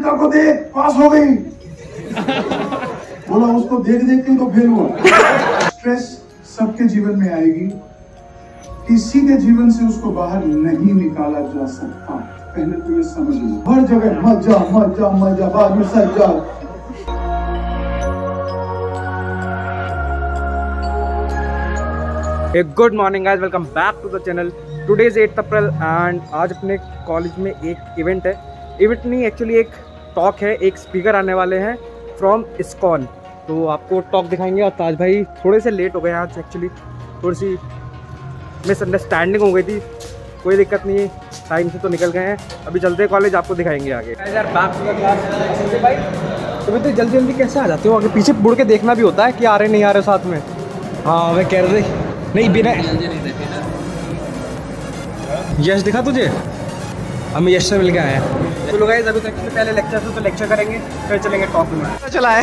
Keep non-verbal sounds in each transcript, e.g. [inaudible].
प्रियंका को देख, पास हो गई। बोला, उसको देख देख के तो फेल हुआ। स्ट्रेस सबके जीवन में आएगी। किसी के जीवन से उसको बाहर नहीं निकाला जा सकता। पहले तो ये समझ लो। हर जगह मज़ा मज़ा मज़ा बाद में सज्जा एक good morning guys welcome back to the channel today is eight April and आज अपने कॉलेज में एक इवेंट है। इवेंट नहीं एक्चुअली एक टॉक है एक स्पीकर आने वाले हैं फ्रॉम इस्कॉन तो आपको टॉक दिखाएँगे। और ताज भाई थोड़े से लेट हो गए आज एक्चुअली थोड़ी सी मिसअंडरस्टैंडिंग हो गई थी। कोई दिक्कत नहीं है टाइम से तो निकल गए हैं। अभी चलते हैं कॉलेज आपको दिखाएँगे आगे। यार बैक टू द क्लास भाई तुम्हें तो जल्दी जल्दी कैसे आ जाते हो? आगे पीछे मुड़ के देखना भी होता है कि आ रहे नहीं आ रहे साथ में। हाँ मैं कह रहे नहीं बिना यश दिखा तुझे? हम यश से मिल के आए हैं। तो लोग अभी तक से पहले लेक्चर से तो लेक्चर करेंगे फिर चलेंगे टॉक में। चला है।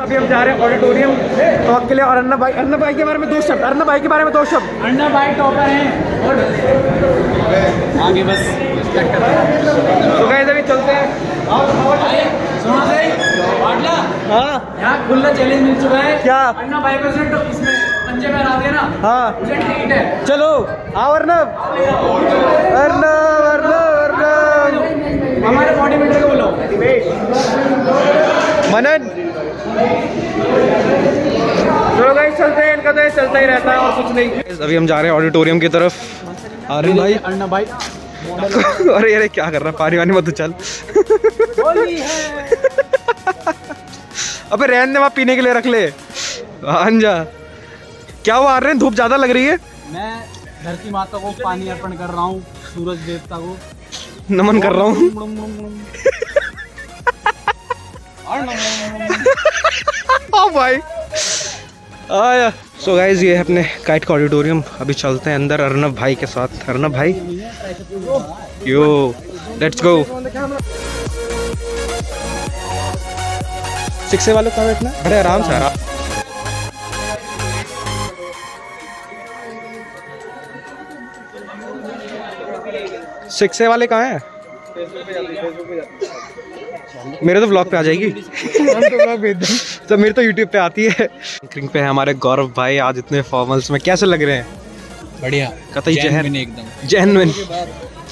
अभी हम जा रहे हैं ऑडिटोरियम टॉक के लिए और अन्ना भाई अन्ना भाई के बारे में दो शब्द अन्ना भाई के बारे में दो शब्द। अन्ना भाई टॉपर हैं और आगे बस तो गए अभी चलते हैं। सुना सही पाटला हाँ। यहाँ खुला चैलेंज मिल चुका है। क्या? अन्ना भाई परसेंट इसमें पंजे में हरा देना हाँ। है। चलो आओ अर्नब। अर्नब अर्नब अर्नब। हमारे बॉडी मीटर को बोलो। मनन। चलो भाई चलते हैं इनका तो ये चलता ही रहता है और कुछ नहीं। अभी हम जा रहे हैं ऑडिटोरियम की तरफ़। [laughs] अरे भाई। भाई अरे अरे क्या कर रहा है? पानी वानी मत चल है [laughs] अबे रहने वहाँ पीने के लिए रख ले। अंजा। क्या वो आ रहे हैं? धूप ज़्यादा लग रही है? मैं धरती माता को पानी अर्पण कर रहा हूँ सूरज देवता को। नमन कर रहा हूँ। [laughs] भाई। आया। सो गाइज़ ये है अपने काइट का ऑडिटोरियम अभी चलते हैं अंदर अर्नब भाई के साथ। अर्नब भाई। यो लेट्स गो सिक्से वालों का बैठना बड़े आराम से आराम। सिक्से वाले कहाँ हैं? मेरे तो ब्लॉग पे आ जाएगी। [laughs] तो मेरे तो यूट्यूब पे आती है। एंकरिंग पे है हमारे गौरव भाई आज इतने फॉर्मल्स में। कैसे लग रहे हैं? बढ़िया। कतई जहर Genuine एकदम। जैनविन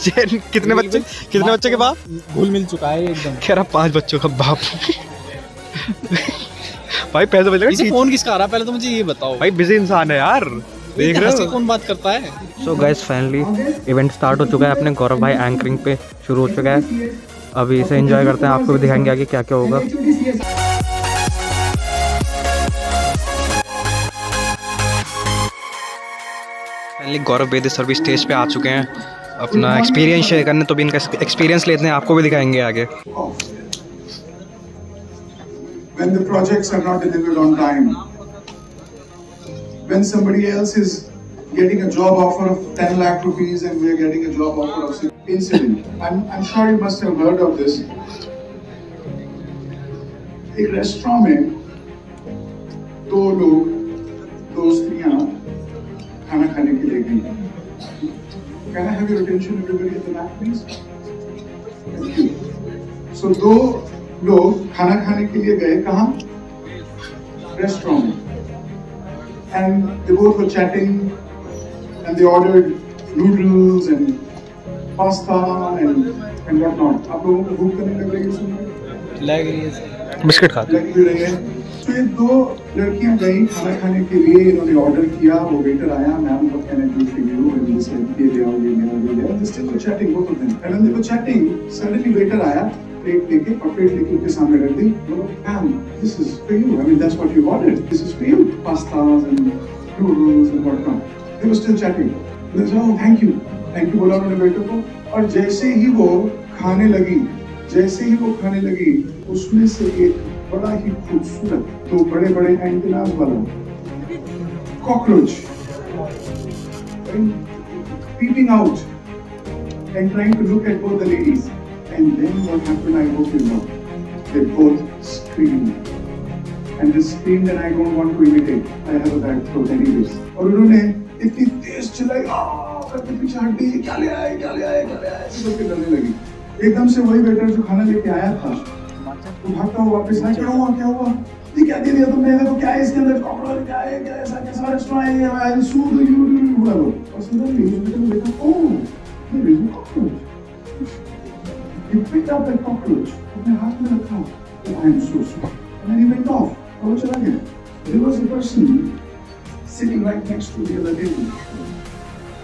जैन कितने बच्चे कितने बच्चे के बाप? घुल मिल चुका है एकदम। कह रहा पाँच बच्चों का बाप। भाई पैसे बच फ़ोन किसका आ रहा? है पहले तो मुझे ये बताओ। भाई बिज़ी इंसान है यार। देख रहे हो? कौन बात करता है? So guys finally event start हो चुका है। अपने गौरव भाई एंकरिंग पे शुरू हो चुका है। अभी इसे एंजॉय करते हैं। आपको भी दिखाएँगे आगे क्या क्या होगा। फाइनली गौरव बेदी सर भी स्टेज पे आ चुके हैं। अपना एक्सपीरियंस शेयर करने तो भी इनका एक्सपीरियंस लेते हैं। आपको भी दिखाएँगे आगे। When the projects are not delivered on time, when somebody else is getting a job offer of 10 lakh rupees and we are getting a job offer of six- incident. I'm, I'm sure you must have heard of this. एक restaurant में दो लोग दो स्त्रियां खाना खाने के लिए गई Can I have your attention everybody at the back please? Thank you. So दो लोग खाना खाने के लिए गए कहाँ रेस्टोरेंट में and they both were chatting and they ordered noodles and pasta and and whatnot. आप लोगों को भूख करने लग रही है सुन लग रही है बिस्किट खाते लग भी रही है। तो ये दो लड़कियाँ गई खाना खाने के लिए इन्होंने ऑर्डर किया वो वेटर आया ma'am what can I do for you and he said ये ले आओ ये ले आओ ये ले आओ. They still were chatting both of them and when they were chatting suddenly waiter आया प्लेट लेके और प्लेट लेके उनके सामने रख दी। बोलो ma'am this is for you I mean that's what you ordered this is for you and noodles and what not they were still chatting they said oh thank you thank you बोला उन्होंने waiter को और जैसे ही वो खाने लगी जैसे ही वो खाने लगी उसमें से एक बड़ा ही खूबसूरत दो बड़े बड़े एंटीनास वाला cockroach peeping out and trying to look at both the ladies. And then what happened, I hope you know. They both screamed. And they screamed and I don't want to imitate. I have a bad throat anyways. और उन्होंने इतनी तेज चिल्लाई! करके पीछे हट गई क्या ले आए क्या ले आए क्या ले आए? करके डरने लगी। एकदम से वही वेटर जो खाना लेके आया था। वो भागता हुआ वापस आया क्या हुआ क्या हुआ? ये क्या दे दिया तुमने? तो क्या है इसके अंदर? कॉकरोच क्या है? क्या ऐसा कैसा रेस्टोरेंट है आई सू द यू बोला वो और सडनली उस वेटर ने देखा ओह there is a cockroach He picked up that cockroach, अपने हाथ में रखा, oh, I am so sorry. And then he went off. There was a person sitting right next to the other table.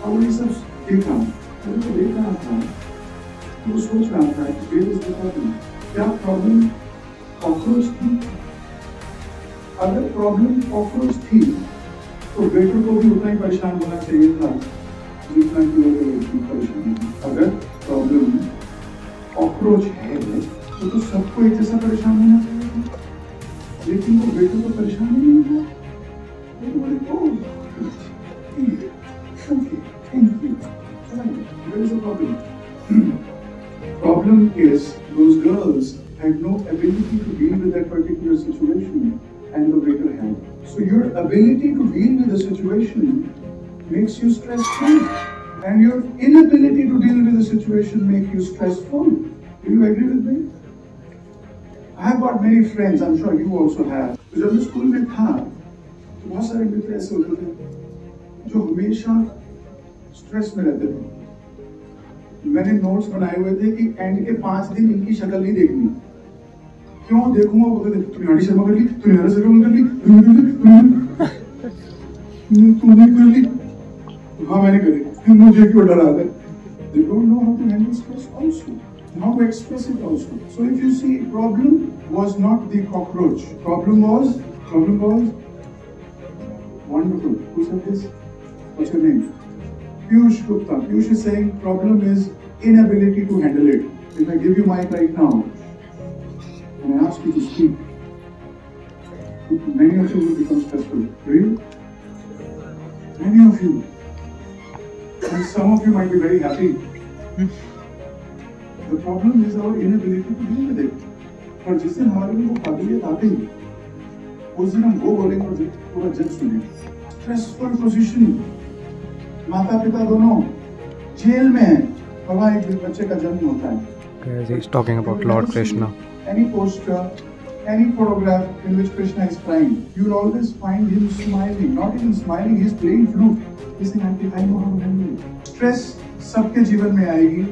और सब देखा, और वो देख रहा था, वो सोच रहा था कि where is the problem? क्या प्रॉब्लम कॉकरोच थी? अगर प्रॉब्लम कॉकरोच थी, तो वेटर को भी उतना ही परेशान होना चाहिए था जितना कि वो परेशान अगर प्रॉब्लम कॉकरोच है तो तो सबको एक जैसा परेशान होना चाहिए था लेकिन वो बेटे को परेशान ही नहीं हुआ वो तो बोले oh okay thank you There is a problem. problem is those girls had no ability to deal with that particular situation and the waiter had. So your ability to deal with the situation makes you stressful and your inability to deal with the situation make you stressful. Do you agree with me? Got many friends, I'm sure you also have. तो जब मैं school में था तो बहुत सारे मित्र ऐसे होते थे जो हमेशा स्ट्रेस में रहते थे। मैंने नोट्स बनाए हुए थे कि एंड के पाँच दिन इनकी शक्ल नहीं देखनी। क्यों देखूँगा? वो कहते तूने आड़ी शर्मा कर ली तूने हरा शर्मा कर ली तूने कर ली हाँ मैंने करी। मुझे क्यों डरा? दे they don't know how to handle stress also how to express it also. So if you see problem was not the cockroach. Problem was problem was wonderful. Who said this? What's your name? Piyush Gupta. Piyush is saying problem is inability to handle it. If I give you mic right now and I ask you to speak many of you will become stressful really many of you. And some of you might be very happy. The problem is our inability to deal with it. और जिस दिन हमारे में वो काबिलियत आ गई उस दिन हम वो बोलेंगे और पूरा जग सुनेंगे स्ट्रेसफुल पोजीशन माता पिता दोनों जेल में हैं और वहाँ एक बच्चे का जन्म होता है Guys, he's talking about Lord Krishna. Any poster, any photograph in which Krishna is crying, you'll always find him smiling. Not even smiling, he's playing flute. He's saying, "Auntie, I know how to handle it." Stress सबके जीवन में आएगी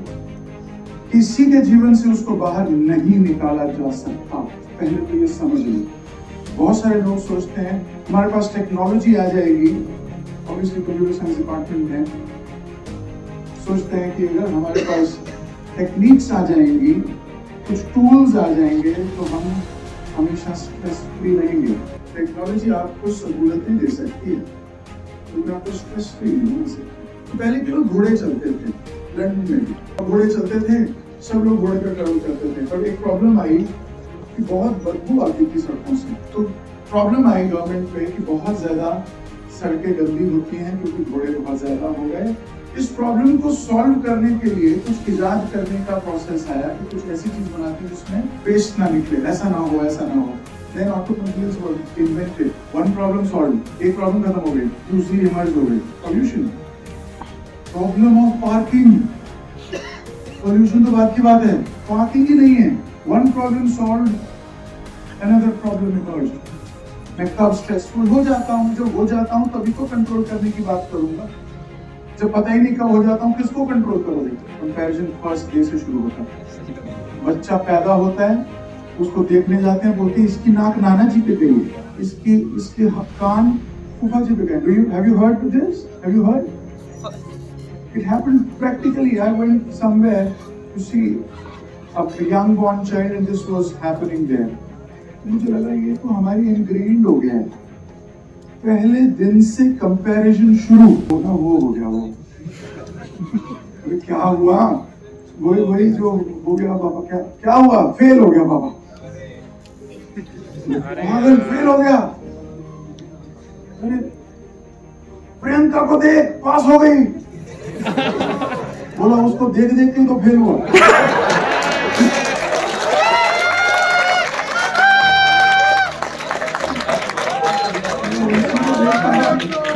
किसी के जीवन से उसको बाहर नहीं निकाला जा सकता। पहले तो ये समझ लो। बहुत सारे लोग सोचते हैं, हमारे पास टेक्नोलॉजी आ जाएगी। ऑब्वियसली कंप्यूटर साइंस डिपार्टमेंट है। सोचते हैं कि अगर हमारे पास टेक्निक्स आ जाएँगी, कुछ टूल्स आ जाएँगे तो हम हमेशा स्ट्रेस फ्री रहेंगे। टेक्नोलॉजी आपको सहूलतें दे सकती है, लेकिन आपको स्ट्रेस फ्री नहीं सकती। पहले के लोग घोड़े चलते थे? लंदन में। घोड़े चलते थे सब लोग घोड़े पे ट्रेवल करते थे पर एक प्रॉब्लम आई कि बहुत बदबू आती थी सड़कों से। तो प्रॉब्लम आई गवर्नमेंट पे कि बहुत ज़्यादा सड़कें गंदी होती हैं, क्योंकि घोड़े बहुत ज़्यादा हो गए। इस प्रॉब्लम को सॉल्व करने के लिए कुछ इजाद करने का प्रोसेस आया कि कुछ ऐसी चीज़ बनाते है जिसमें वेस्ट ना निकले। ऐसा ना हो, ऐसा ना हो। Then automobiles were invented one problem solve एक प्रॉब्लम खत्म हो गई। दूसरी इमर्ज हो गई। Pollution problem of parking pollution तो बात की बात है। पार्किंग ही नहीं है। One problem solve another problem emerge मैं कब स्ट्रेसफुल हो जाता हूँ? जब हो जाता हूँ, तभी तो कंट्रोल करने की बात करूँगा। जब पता ही नहीं कब हो जाता हूँ, किसको कंट्रोल करोगे? कंपैरिजन फ़र्स्ट डे से शुरू होता है। बच्चा पैदा होता है, उसको देखने जाते हैं, बोलते हैं, इसकी नाक नाना जी पे गई इसके इसके कान फूफा जी पे गए have you heard to this have you heard it happened practically. I went somewhere to see a young born child and this was happening there. मुझे लगा, ये तो हमारी इनग्रेन्ड हो गया है. पहले दिन से कंपैरिजन शुरू। होना वो हो गया, वो। क्या हुआ? वही वही जो हो गया बाबा, क्या क्या हुआ? फेल हो गया बाबा। पागल फेल हो गया। अरे, प्रियंका को देख, पास हो गई। [laughs] बोला, उसको देख देख के तो फेल हुआ।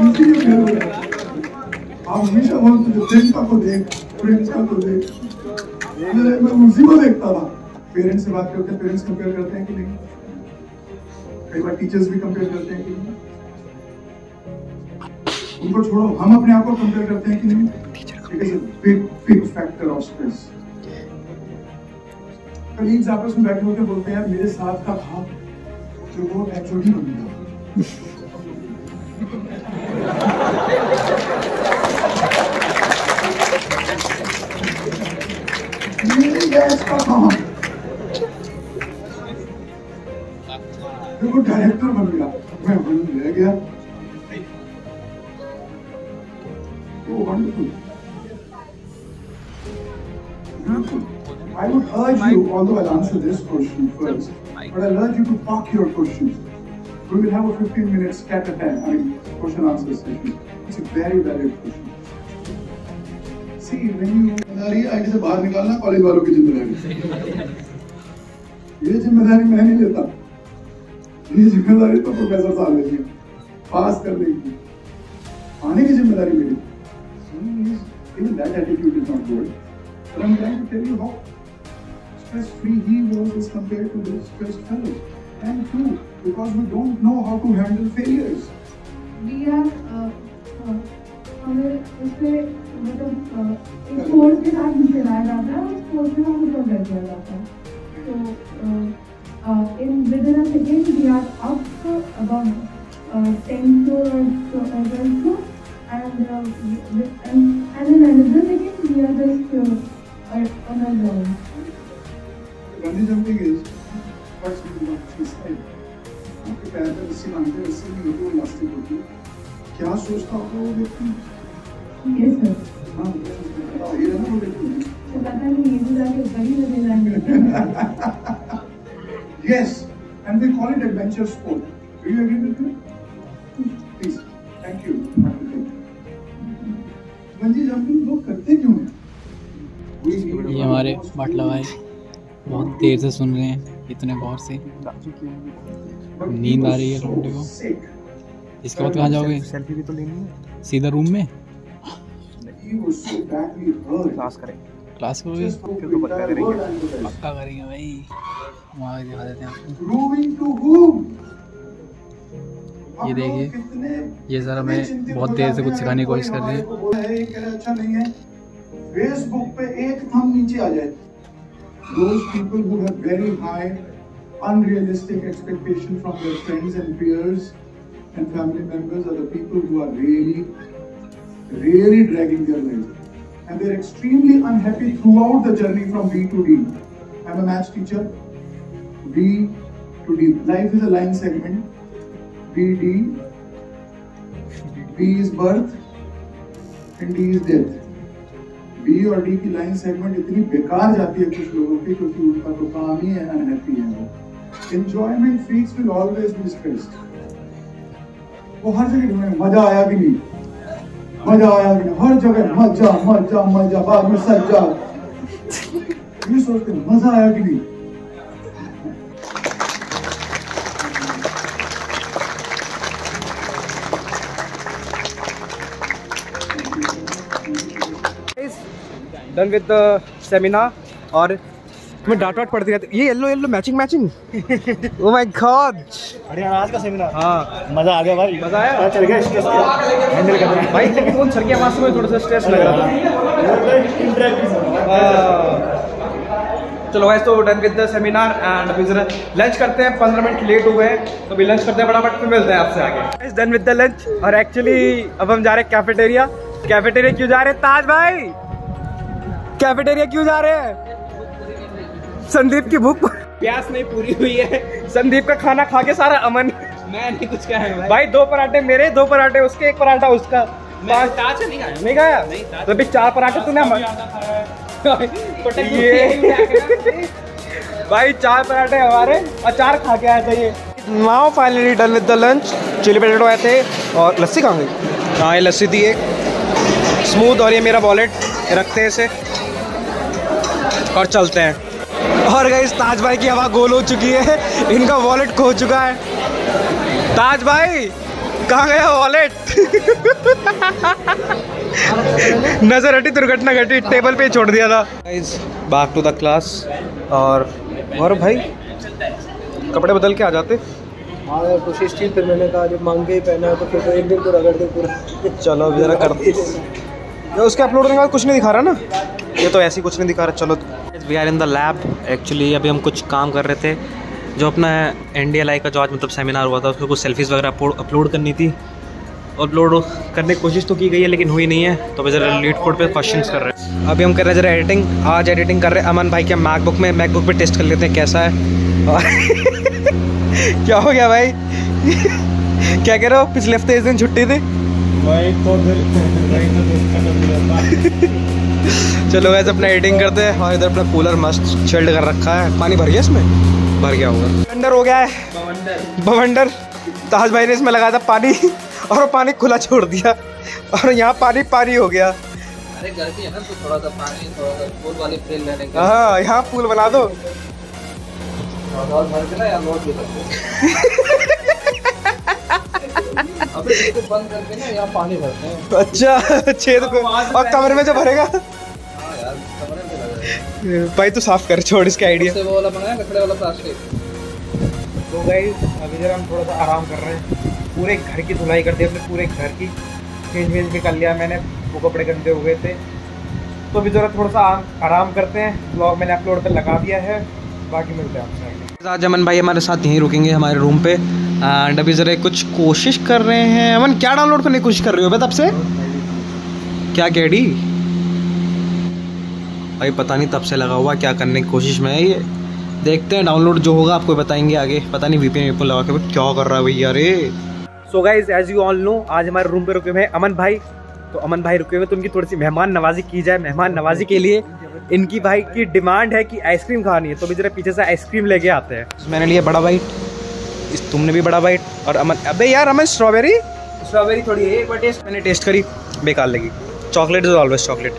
इसीलिए हमेशा बोलते थे प्रियंका को देख प्रियंका को देख। मैं मैं उसी को देखता था। पेरेंट्स से बात करते हैं पेरेंट्स कंपेयर करते हैं कि नहीं? कई बार टीचर्स भी कंपेयर करते हैं कि नहीं? उनको छोड़ो। हम अपने आप को कंपेयर करते हैं कि नहीं? फैक्टर ऑफ़ स्ट्रेस कलीग्स आपस में बैठे होकर बोलते हैं मेरे साथ का था जो वो एचओडी बन गया। डायरेक्टर बन गया। मैं बन रह गया। Beautiful. I would urge you, although I'll answer this question first, but I'll urge you to park your questions. We will have a 15 minute scatter time, I mean, question answer session. It's a very valid question. See, when you ज़िम्मेदारी से बाहर निकालना college वालों की ज़िम्मेदारी ये ज़िम्मेदारी मैं नहीं लेता ये ज़िम्मेदारी तो प्रोफेसर साहब लेंगे पास करने की आने की ज़िम्मेदारी मेरी even that attitude is not good. But I'm trying to tell you how stress-free he was as compared to this stressed fellow. And two, because we don't know how to handle failures. we are uh, uh, हमें उससे मतलब uh, एक course के साथ भी चलाया जाता है और उस कोर्स में हम ऊपर कर दिया जाता है तो in with in a second we are up about ten floor और twelfth floor and uh, with, and, and in another second we are just uh, on our ground. Bungee jumping is what's what she said. आपके पैर पे रस्सी बांधते रस्सी नहीं होती वो इलास्टिक होती है क्या सोचता होगा वो व्यक्ति Yes sir. हाँ बताओ ये है ना वो व्यक्ति तो पता नहीं ये भी जाके ऊपर ही लगे जाएंगे Yes, and we call it adventure sport. Do you agree with me? हमारे बाटला भाई बहुत देर से सुन रहे हैं इतने गौर से नींद आ रही है लौंडे को। इसके बाद कहाँ जाओगे सेल्फी भी तो लेनी है सीधा रूम में. क्लास करें क्लास करोगे तो पक्का करेंगे। भाई वहाँ दिखा देते हैं आपको? ये देखिए, ये सर हमें बहुत देर से कुछ सिखाने की कोशिश कर रहे हैं। फेसबुक पे एक थम नीचे आ जाए। Those people who have very high unrealistic expectation from their friends and peers and family members are the people who are really really dragging their life and they are extremely unhappy throughout the journey from B to D I am a maths teacher B to D life is a line segment B D B is birth and D is death B और D की line segment इतनी बेकार जाती है कुछ लोगों की, क्योंकि उनका तो काम ही है अनहैप्पी है वो। Enjoyment freaks will always be stressed वो हर जगह ढूंढेंगे मज़ा आया भी नहीं। मज़ा आया भी नहीं। हर जगह मज़ा मज़ा मज़ा, बाद में सज्जा। ये सोचते मज़ा आया कि नहीं। डन विद द सेमिनार और तुम्हें डांट वाट पड़ती रहती ये yellow yellow matching matching oh my god बढ़िया आज का सेमिनार हाँ। मज़ा आ गया भाई। मज़ा आया? चल गया स्ट्रेस हैंडल करना भाई लेकिन वो सर की आवाज़ से थोड़ा सा स्ट्रेस लग रहा था? हाँ। चलो गाइस तो done with the seminar and अभी जरा लंच करते हैं। पंद्रह मिनट लेट हो गए हैं। तो अभी लंच करते हैं फटाफट फिर मिलते हैं आपसे आगे। डन विद द लंच और एक्चुअली अब हम जा रहे हैं कैफेटेरिया कैफेटेरिया क्यों जा रहे हैं? ताज भाई! कैफेटेरिया क्यों जा रहे हैं? संदीप की भूख प्यास नहीं पूरी हुई है। संदीप का खाना खा के सारा अमन। मैं नहीं कुछ कहा भाई। भाई दो पराठे मेरे दो पराठे उसके एक पराठा उसका। मैं पाँच नहीं खाया। नहीं खाया? तो अभी चार पराठे तूने हम- ये भाई चार पराठे हमारे और चार खा के आए थे ये। Now finally done with the lunch. Chilli potato आए थे और लस्सी गई? हाँ ये लस्सी थी एक स्मूथ और ये मेरा वॉलेट रखते हैं इसे। और चलते हैं। और गई ताज भाई की हवा गोल हो चुकी है। इनका वॉलेट खो चुका है। ताज भाई कहाँ गया वॉलेट [laughs] नज़र हटी दुर्घटना घटी टेबल पे छोड़ दिया था। बैक टू द क्लास और गौरव भाई कपड़े बदल के आ जाते? हाँ यार कोशिश की फिर मैंने कहा जब मांग के ही पहना है तो फिर तो एक दिन तो रगड़ दे पूरा। चलो अब जरा करते [laughs] उसके अपलोड करने के बाद कुछ नहीं दिखा रहा ना? ये तो ऐसे कुछ नहीं दिखा रहा चलो। We are in the lab actually अभी हम कुछ काम कर रहे थे जो अपना एनडीएलआई का जो आज मतलब सेमिनार हुआ था उसमें कुछ सेल्फीज़ वगैरह अपलोड करनी थी। अपलोड करने की कोशिश तो की गई है लेकिन हुई नहीं है। तो अभी ज़रा लीड कोड पे क्वेश्चंस कर रहे हैं। अभी हम कर रहे हैं ज़रा एडिटिंग आज एडिटिंग कर रहे हैं। अमन भाई के मैकबुक में मैकबुक पे टेस्ट कर लेते हैं कैसा है। और [laughs] क्या हो गया भाई? [laughs] क्या कह रहे हो? पिछले हफ़्ते इस दिन छुट्टी थी? [laughs] चलो वैसे अपना एडिटिंग करते हैं और इधर अपना कूलर मस्त चिल्ड कर रखा है। पानी भर गया इसमें? भर गया होगा। बवंडर हो गया है। बवंडर। ताज भाई ने इसमें लगाया था पानी [laughs] और वो पानी खुला छोड़ दिया। और यहाँ पानी पानी हो गया। अरे घर है ना तो थोड़ा सा पानी थोड़ा सा फूल वाली प्लेन लेने का हाँ यहाँ पुल बना दो। और भर के ना यार लोड भी करते [laughs] अबे इसको बंद करके ना यहाँ पानी भरते हैं। अच्छा छेद को और कमरे में जो भरेगा? हाँ यार कमरे में लगा है भाई तू साफ़ कर छोड़ इसका आइडिया वो वाला बनाया कचड़े वाला प्लास्टिक तो गाइस अभी जरा हम थोड़ा सा आराम कर रहे हैं। पूरे घर की धुलाई कर दी अपने पूरे घर की। चेंज वेंज भी कर लिया मैंने वो कपड़े गंदे हुए थे। तो अभी जरा थोड़ा सा आराम- करते हैं। ब्लॉग मैंने अपलोड कर लगा दिया है। बाकी मिलते हैं आपसे आज अमन भाई हमारे साथ यहीं रुकेंगे हमारे रूम पे। एंड अभी ज़रा कुछ कोशिश कर रहे हैं। अमन क्या डाउनलोड करने की कोशिश कर रहे हो बे तब से? क्या कैडी भाई पता नहीं तब से लगा हुआ क्या करने की कोशिश में है ये। देखते हैं डाउनलोड जो होगा आपको बताएँगे आगे। पता नहीं वीपीएन वीपीएन लगा के क्या कर रहा है भैया रे। So guys as you all know आज हमारे रूम पे रुके हुए हैं अमन भाई। तो अमन भाई रुके हुए तो उनकी थोड़ी सी मेहमान नवाजी की जाए। मेहमान नवाजी के लिए इनकी भाई की डिमांड है कि आइसक्रीम खानी है। तो भी जरा पीछे से आइसक्रीम लेके आते हैं। मैंने लिया बड़ा बाइट इस तुमने भी बड़ा बाइट और अमन अबे यार अमन स्ट्रॉबेरी स्ट्रॉबेरी थोड़ी है एक बार टेस्ट मैंने टेस्ट करी बेकार लगी। Chocolate is always chocolate